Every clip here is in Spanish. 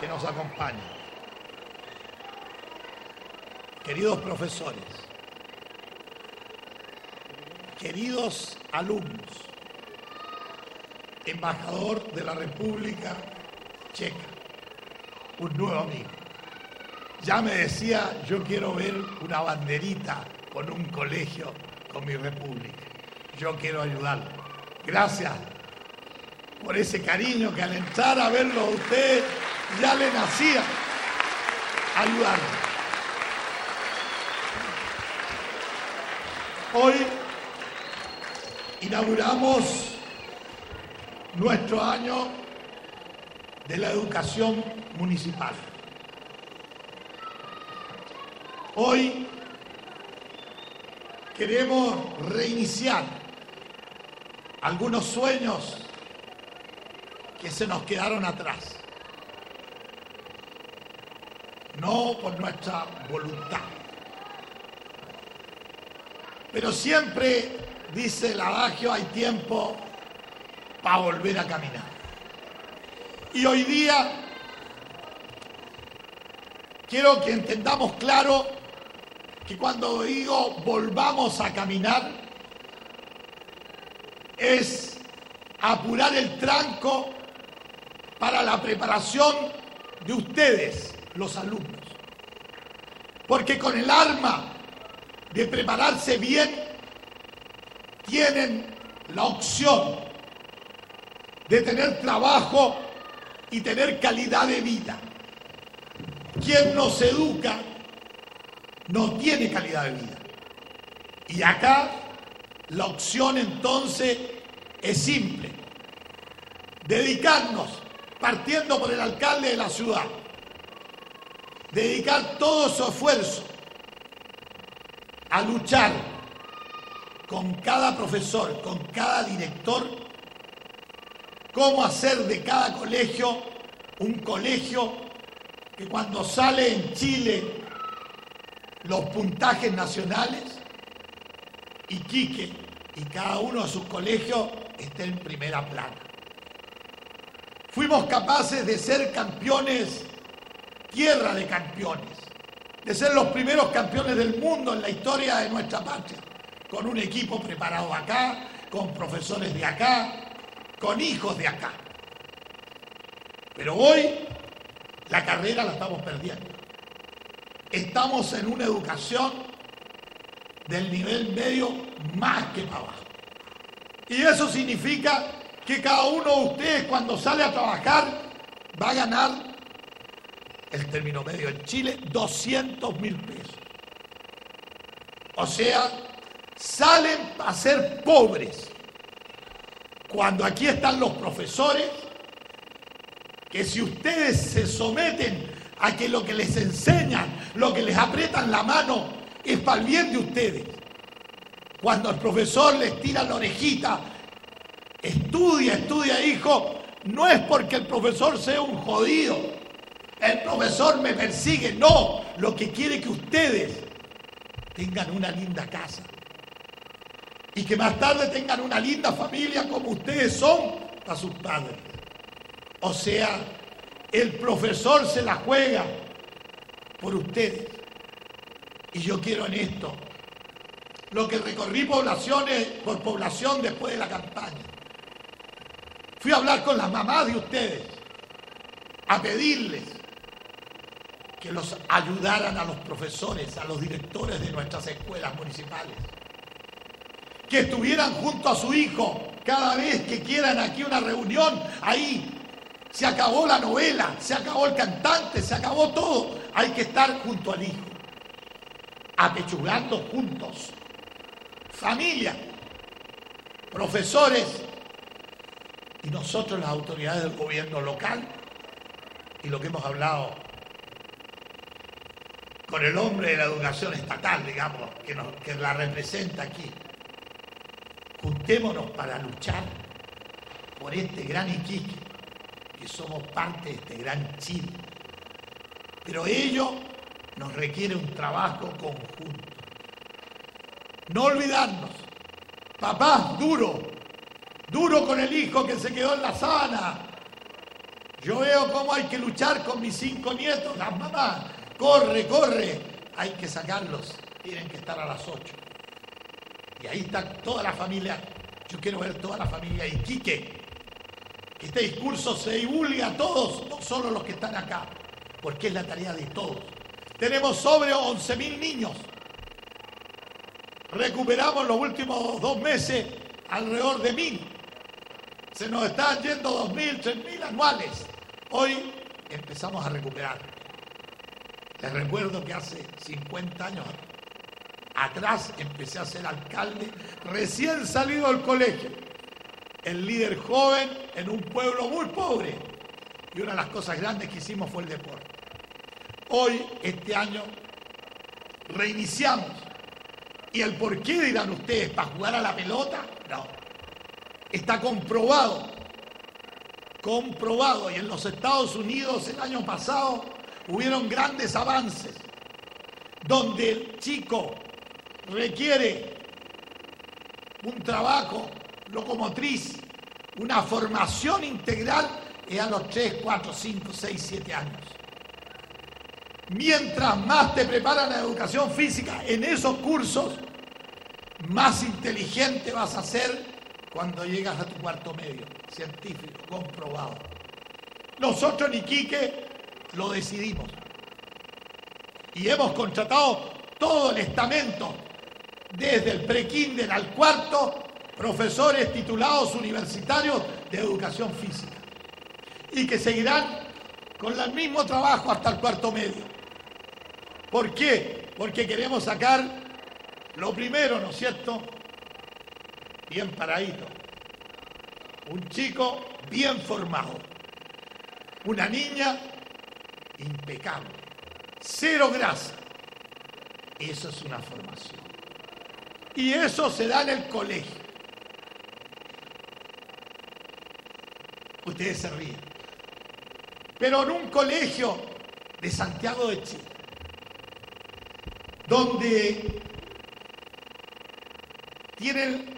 Que nos acompañan. Queridos profesores, queridos alumnos, embajador de la República Checa, un nuevo amigo. Ya me decía, yo quiero ver una banderita con un colegio con mi república. Yo quiero ayudarlo. Gracias por ese cariño que al entrar a verlo a usted ya le nacía ayudarlo. Hoy inauguramos nuestro año de la educación municipal. Hoy queremos reiniciar algunos sueños que se nos quedaron atrás. No por nuestra voluntad. Pero siempre, dice el adagio, hay tiempo para volver a caminar. Y hoy día quiero que entendamos claro que cuando digo volvamos a caminar es apurar el tranco para la preparación de ustedes, los alumnos. Porque con el arma de prepararse bien, tienen la opción de tener trabajo y tener calidad de vida. Quien nos educa no tiene calidad de vida. Y acá la opción entonces es simple. Dedicarnos, partiendo por el alcalde de la ciudad, dedicar todo su esfuerzo a luchar con cada profesor, con cada director, cómo hacer de cada colegio un colegio que cuando sale en Chile los puntajes nacionales, Iquique y cada uno de sus colegios esté en primera plana. Fuimos capaces de ser campeones, tierra de campeones, de ser los primeros campeones del mundo en la historia de nuestra patria, con un equipo preparado acá, con profesores de acá, con hijos de acá. Pero hoy la carrera la estamos perdiendo. Estamos en una educación del nivel medio más que para abajo. Y eso significa que cada uno de ustedes cuando sale a trabajar va a ganar el término medio en Chile 200 mil pesos. O sea, salen a ser pobres. Cuando aquí están los profesores, que si ustedes se someten a que lo que les enseñan, lo que les aprietan la mano, es para el bien de ustedes. Cuando el profesor les tira la orejita, estudia, estudia, hijo, no es porque el profesor sea un jodido. El profesor me persigue, no. Lo que quiere que ustedes tengan una linda casa. Y que más tarde tengan una linda familia como ustedes son para sus padres. O sea, el profesor se la juega por ustedes. Y yo quiero en esto, lo que recorrí poblaciones por población después de la campaña. Fui a hablar con las mamás de ustedes, a pedirles que los ayudaran a los profesores, a los directores de nuestras escuelas municipales. Que estuvieran junto a su hijo cada vez que quieran aquí una reunión, ahí se acabó la novela, se acabó el cantante, se acabó todo. Hay que estar junto al hijo, apechugando juntos. Familia, profesores y nosotros las autoridades del gobierno local y lo que hemos hablado con el hombre de la educación estatal, digamos, que, nos, que la representa aquí. Juntémonos para luchar por este gran Iquique, que somos parte de este gran Chile. Pero ello nos requiere un trabajo conjunto. No olvidarnos, papás duro, duro con el hijo que se quedó en la sana. Yo veo cómo hay que luchar con mis cinco nietos, las mamás, corre, corre, hay que sacarlos, tienen que estar a las ocho. Y ahí está toda la familia, yo quiero ver toda la familia Iquique, que este discurso se divulgue a todos, no solo los que están acá, porque es la tarea de todos. Tenemos sobre 11.000 niños. Recuperamos los últimos dos meses alrededor de 1.000. Se nos están yendo 2.000, 3.000 anuales. Hoy empezamos a recuperar. Les recuerdo que hace 50 años atrás empecé a ser alcalde, recién salido del colegio. El líder joven en un pueblo muy pobre. Y una de las cosas grandes que hicimos fue el deporte. Hoy, este año, reiniciamos. ¿Y el por qué dirán ustedes? ¿Para jugar a la pelota? No. Está comprobado. Comprobado. Y en los Estados Unidos el año pasado hubieron grandes avances. Donde el chico requiere un trabajo locomotriz, una formación integral es a los 3, 4, 5, 6, 7 años. Mientras más te preparan la educación física en esos cursos, más inteligente vas a ser cuando llegas a tu cuarto medio, científico, comprobado. Nosotros en Iquique lo decidimos. Y hemos contratado todo el estamento, desde el prekinder al cuarto, profesores titulados universitarios de educación física. Y que seguirán con el mismo trabajo hasta el cuarto medio. ¿Por qué? Porque queremos sacar lo primero, ¿no es cierto? Bien paradito. Un chico bien formado. Una niña impecable. Cero grasa. Eso es una formación. Y eso se da en el colegio. Ustedes se ríen. Pero en un colegio de Santiago de Chile, donde tienen,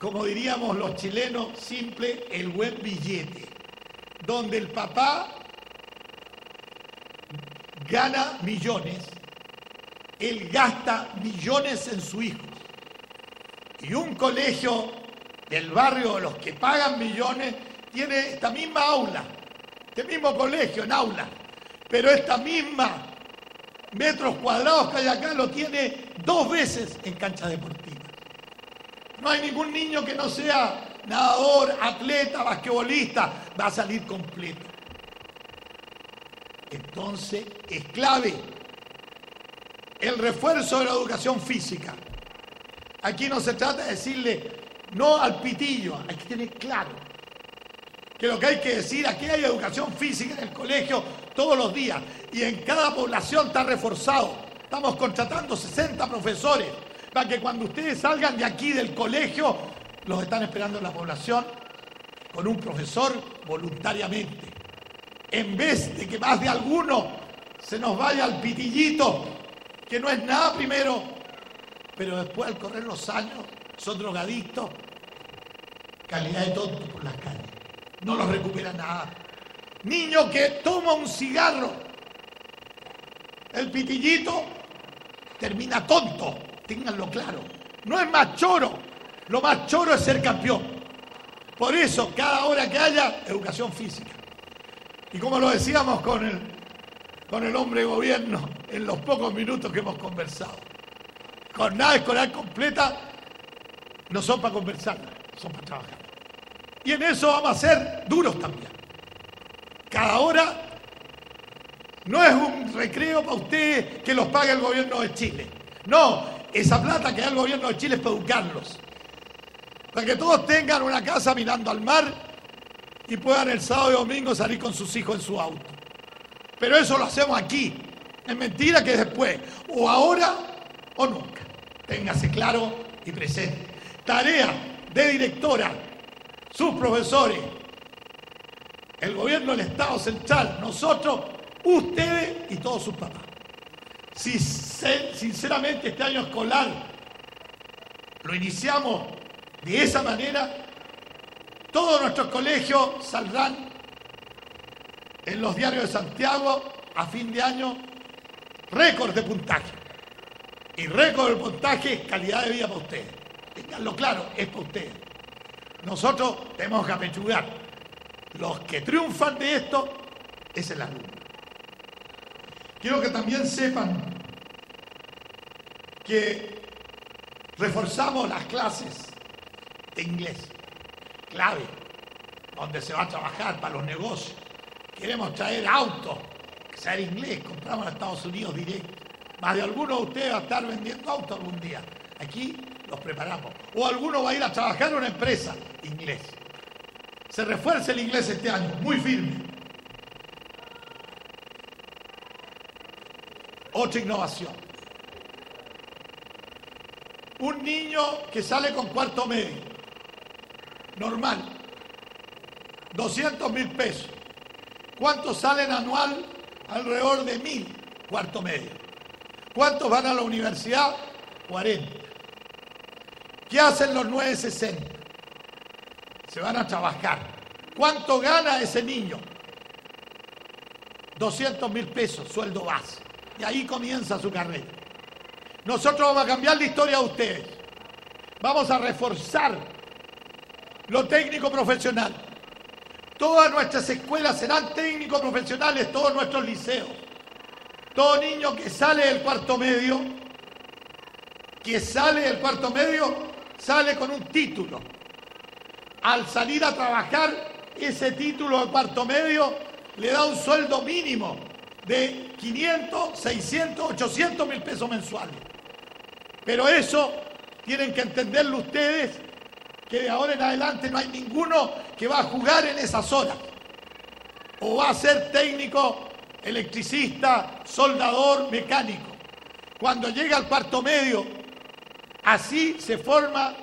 como diríamos los chilenos, simple el buen billete, donde el papá gana millones, él gasta millones en su hijo. Y un colegio del barrio los que pagan millones tiene esta misma aula, este mismo colegio en aula, pero esta misma metros cuadrados que hay acá lo tiene dos veces en cancha deportiva. No hay ningún niño que no sea nadador, atleta, basquetbolista, va a salir completo. Entonces es clave el refuerzo de la educación física. Aquí no se trata de decirle no al pitillo, hay que tener claro que lo que hay que decir, aquí hay educación física en el colegio todos los días y en cada población está reforzado. Estamos contratando 60 profesores para que cuando ustedes salgan de aquí del colegio, los están esperando la población con un profesor voluntariamente. En vez de que más de alguno se nos vaya al pitillito, que no es nada primero, pero después al correr los años son drogadictos, calidad de tonto por las calles. No los recupera nada. Niño que toma un cigarro, el pitillito termina tonto, ténganlo claro. No es más choro, lo más choro es ser campeón. Por eso, cada hora que haya, educación física. Y como lo decíamos con el, con el hombre de gobierno en los pocos minutos que hemos conversado, jornada escolar completa no son para conversar, son para trabajar. Y en eso vamos a ser duros también. Cada hora no es un recreo para usted que los pague el gobierno de Chile. No, esa plata que da el gobierno de Chile es para educarlos. Para que todos tengan una casa mirando al mar y puedan el sábado y domingo salir con sus hijos en su auto. Pero eso lo hacemos aquí. Es mentira que después, o ahora o nunca. Téngase claro y presente. Tarea de directora, sus profesores, el gobierno del Estado central, nosotros, ustedes y todos sus papás. Si sinceramente este año escolar lo iniciamos de esa manera, todos nuestros colegios saldrán en los diarios de Santiago a fin de año récord de puntaje. Y récord de puntaje es calidad de vida para ustedes. Tenganlo claro, es para ustedes. Nosotros tenemos que apechugar. Los que triunfan de esto es el alumno. Quiero que también sepan que reforzamos las clases de inglés, clave, donde se va a trabajar para los negocios. Queremos traer autos, que sea inglés, compramos en Estados Unidos directo. Más de alguno de ustedes va a estar vendiendo autos algún día. Aquí los preparamos. O alguno va a ir a trabajar en una empresa inglés. Se refuerza el inglés este año, muy firme. Otra innovación. Un niño que sale con cuarto medio, normal, 200 mil pesos. ¿Cuántos salen anual? Alrededor de mil, cuarto medio. ¿Cuántos van a la universidad? 40. ¿Qué hacen los 960? Se van a trabajar. ¿Cuánto gana ese niño? 200 mil pesos, sueldo base. Y ahí comienza su carrera. Nosotros vamos a cambiar la historia de ustedes. Vamos a reforzar lo técnico profesional. Todas nuestras escuelas serán técnicos profesionales, todos nuestros liceos. Todo niño que sale del cuarto medio, que sale del cuarto medio, sale con un título. Al salir a trabajar, ese título de cuarto medio le da un sueldo mínimo de 500, 600, 800 mil pesos mensuales. Pero eso tienen que entenderlo ustedes, que de ahora en adelante no hay ninguno que va a jugar en esas horas. O va a ser técnico, electricista, soldador, mecánico. Cuando llega al cuarto medio, Así se forma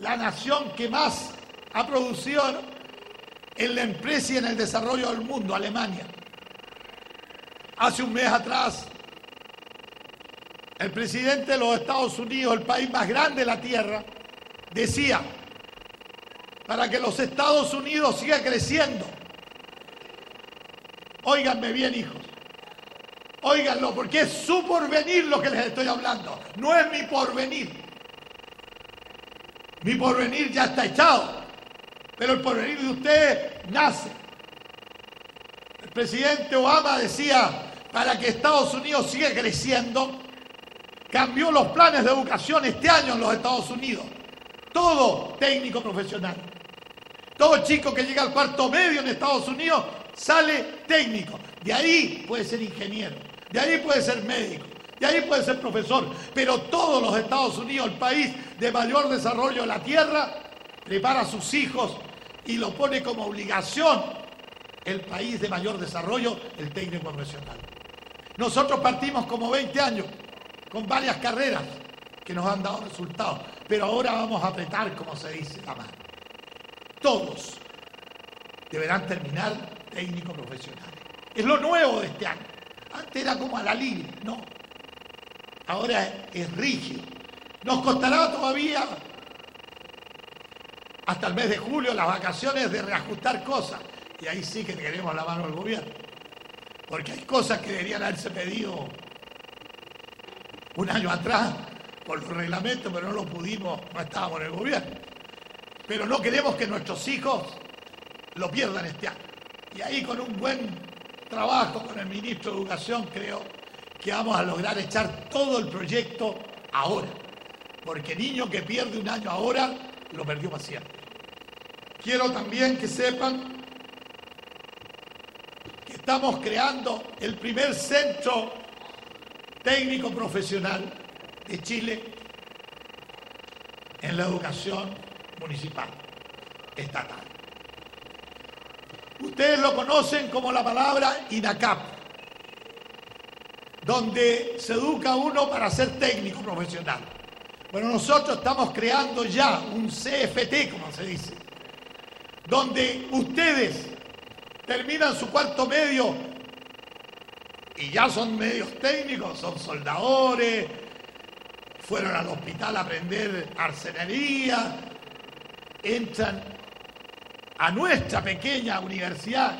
la nación que más ha producido en la empresa y en el desarrollo del mundo, Alemania. Hace un mes atrás, el presidente de los Estados Unidos, el país más grande de la Tierra, decía, para que los Estados Unidos siga creciendo, óiganme bien hijos, Óiganlo, porque es su porvenir lo que les estoy hablando. No es mi porvenir. Mi porvenir ya está echado. Pero el porvenir de ustedes nace. El presidente Obama decía, para que Estados Unidos siga creciendo, cambió los planes de educación este año en los Estados Unidos. Todo técnico profesional. Todo chico que llega al cuarto medio en Estados Unidos sale técnico. De ahí puede ser ingeniero de ahí puede ser médico, de ahí puede ser profesor, pero todos los Estados Unidos, el país de mayor desarrollo de la tierra, prepara a sus hijos y lo pone como obligación el país de mayor desarrollo, el técnico profesional. Nosotros partimos como 20 años con varias carreras que nos han dado resultados, pero ahora vamos a apretar, como se dice, la mano. Todos deberán terminar técnico profesional. Es lo nuevo de este año. Antes era como a la libre, no. Ahora es rígido. Nos costará todavía hasta el mes de julio las vacaciones de reajustar cosas. Y ahí sí que queremos la mano al gobierno. Porque hay cosas que deberían haberse pedido un año atrás por los reglamentos, pero no lo pudimos, no estábamos en el gobierno. Pero no queremos que nuestros hijos lo pierdan este año. Y ahí con un buen trabajo con el ministro de Educación, creo que vamos a lograr echar todo el proyecto ahora. Porque niño que pierde un año ahora, lo perdió para siempre. Quiero también que sepan estamos creando el primer centro técnico profesional de Chile en la educación municipal, estatal. Ustedes lo conocen como la palabra INACAP, donde se educa uno para ser técnico profesional. Bueno, nosotros estamos creando ya un CFT, como se dice, donde ustedes terminan su cuarto medio y ya son medios técnicos, son soldadores, fueron al hospital a aprender arcenería, entran a nuestra pequeña universidad,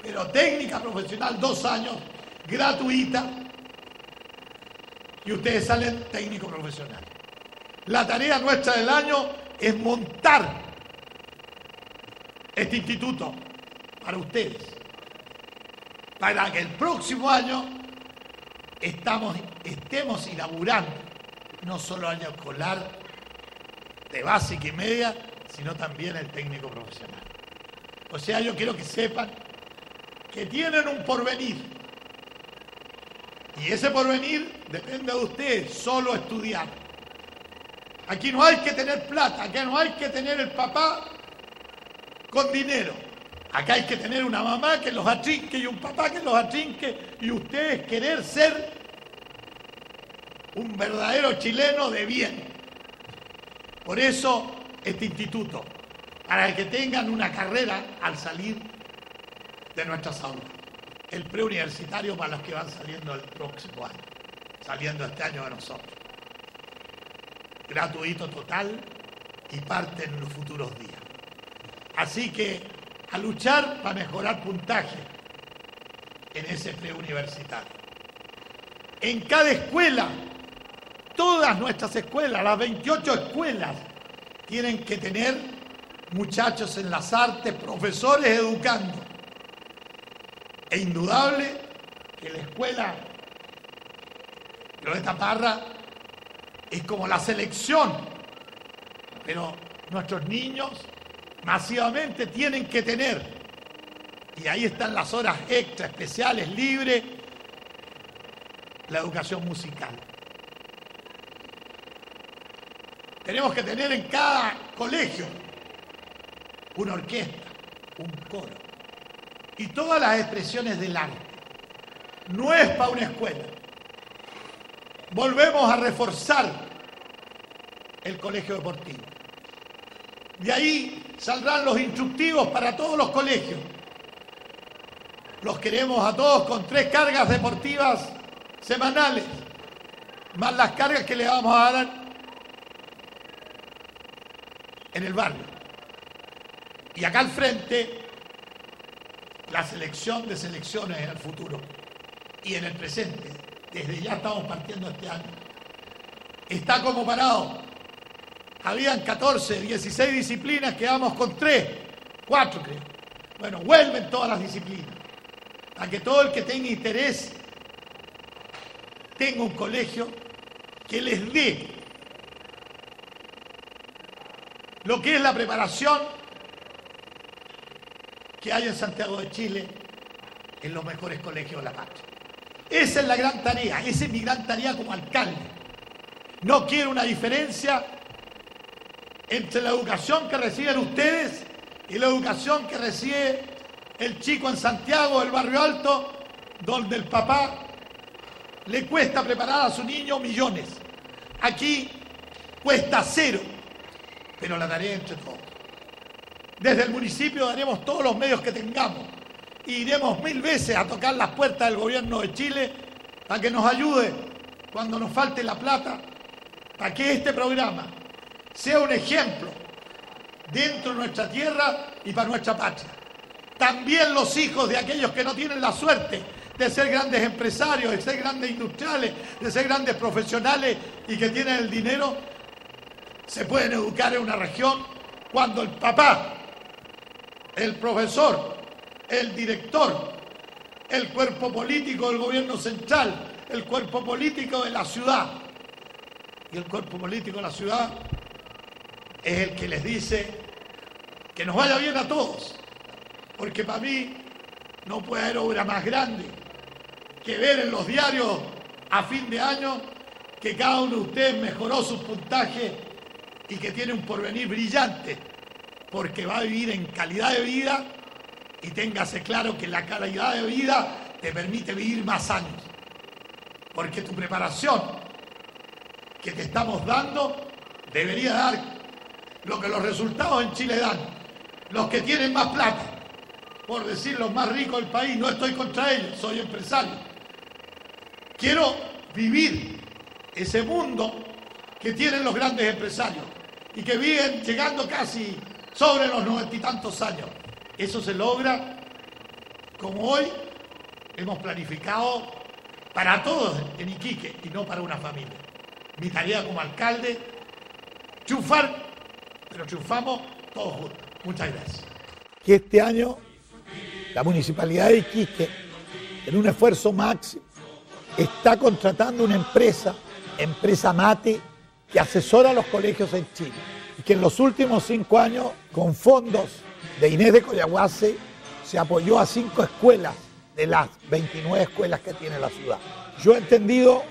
pero técnica profesional, dos años, gratuita, y ustedes salen técnico profesional. La tarea nuestra del año es montar este instituto para ustedes, para que el próximo año estamos, estemos inaugurando no solo año escolar de básica y media, sino también el técnico profesional. O sea, yo quiero que sepan que tienen un porvenir. Y ese porvenir depende de ustedes, solo estudiar. Aquí no hay que tener plata, aquí no hay que tener el papá con dinero. Acá hay que tener una mamá que los atrinque y un papá que los atrinque y ustedes querer ser un verdadero chileno de bien. Por eso este instituto, para que tengan una carrera al salir de nuestras aulas. El preuniversitario para los que van saliendo el próximo año, saliendo este año de nosotros. Gratuito total y parte en los futuros días. Así que a luchar para mejorar puntaje en ese preuniversitario. En cada escuela, todas nuestras escuelas, las 28 escuelas, tienen que tener muchachos en las artes, profesores educando. Es indudable que la escuela Loreta Parra es como la selección, pero nuestros niños masivamente tienen que tener, y ahí están las horas extra, especiales, libres, la educación musical. Tenemos que tener en cada colegio una orquesta, un coro y todas las expresiones del arte. No es para una escuela. Volvemos a reforzar el colegio deportivo. De ahí saldrán los instructivos para todos los colegios. Los queremos a todos con tres cargas deportivas semanales, más las cargas que le vamos a dar en el barrio. Y acá al frente, la selección de selecciones en el futuro y en el presente. Desde ya estamos partiendo este año. Está como parado. Habían 14, 16 disciplinas, quedamos con 3, 4 creo. Bueno, vuelven todas las disciplinas. Para que todo el que tenga interés tenga un colegio que les dé lo que es la preparación que hay en Santiago de Chile en los mejores colegios de la patria. Esa es la gran tarea, esa es mi gran tarea como alcalde. No quiero una diferencia entre la educación que reciben ustedes y la educación que recibe el chico en Santiago, del barrio alto, donde el papá le cuesta preparar a su niño millones. Aquí cuesta cero pero la daré entre todos. Desde el municipio daremos todos los medios que tengamos. E iremos mil veces a tocar las puertas del gobierno de Chile para que nos ayude cuando nos falte la plata, para que este programa sea un ejemplo dentro de nuestra tierra y para nuestra patria. También los hijos de aquellos que no tienen la suerte de ser grandes empresarios, de ser grandes industriales, de ser grandes profesionales y que tienen el dinero, se pueden educar en una región cuando el papá, el profesor, el director, el cuerpo político del gobierno central, el cuerpo político de la ciudad, y el cuerpo político de la ciudad es el que les dice que nos vaya bien a todos, porque para mí no puede haber obra más grande que ver en los diarios a fin de año que cada uno de ustedes mejoró sus puntajes y que tiene un porvenir brillante, porque va a vivir en calidad de vida y téngase claro que la calidad de vida te permite vivir más años, porque tu preparación que te estamos dando debería dar lo que los resultados en Chile dan, los que tienen más plata, por decir los más ricos del país, no estoy contra ellos, soy empresario, Quiero vivir ese mundo que tienen los grandes empresarios y que viven llegando casi sobre los noventa y tantos años. Eso se logra como hoy hemos planificado para todos en Iquique y no para una familia. Mi tarea como alcalde, chufar, pero chufamos todos juntos. Muchas gracias. Que este año la Municipalidad de Iquique, en un esfuerzo máximo, está contratando una empresa, empresa Mate, que asesora a los colegios en Chile y que en los últimos cinco años, con fondos de Inés de Coyahuase, se apoyó a cinco escuelas de las 29 escuelas que tiene la ciudad. Yo he entendido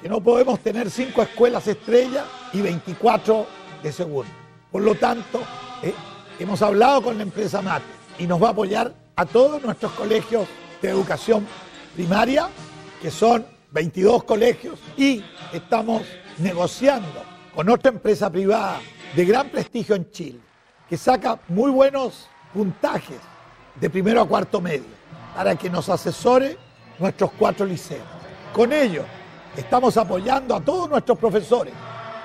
que no podemos tener cinco escuelas estrellas y 24 de segundo. Por lo tanto, eh, hemos hablado con la empresa Mate y nos va a apoyar a todos nuestros colegios de educación primaria, que son 22 colegios, y estamos negociando con otra empresa privada de gran prestigio en Chile, que saca muy buenos puntajes de primero a cuarto medio, para que nos asesore nuestros cuatro liceos. Con ello, estamos apoyando a todos nuestros profesores,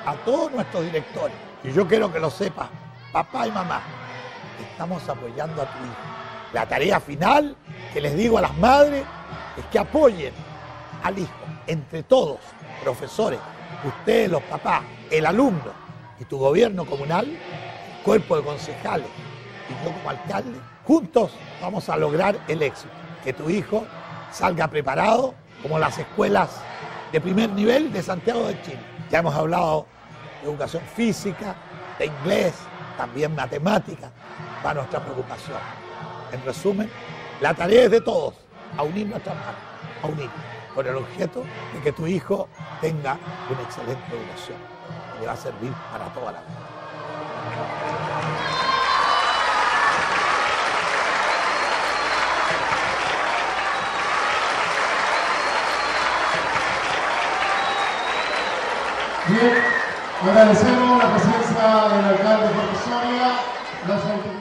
a todos nuestros directores. Y yo quiero que lo sepa, papá y mamá, estamos apoyando a tu hijo. La tarea final que les digo a las madres es que apoyen al hijo, entre todos, profesores, ustedes los papás, el alumno y tu gobierno comunal, el cuerpo de concejales y yo como alcalde, juntos vamos a lograr el éxito, que tu hijo salga preparado como las escuelas de primer nivel de Santiago de Chile. Ya hemos hablado educación física, de inglés, también matemática, va nuestra preocupación. En resumen, la tarea es de todos, a unir nuestras manos, a unir, con el objeto de que tu hijo tenga una excelente educación y le va a servir para toda la vida. Agradecemos la presencia del alcalde de Soria,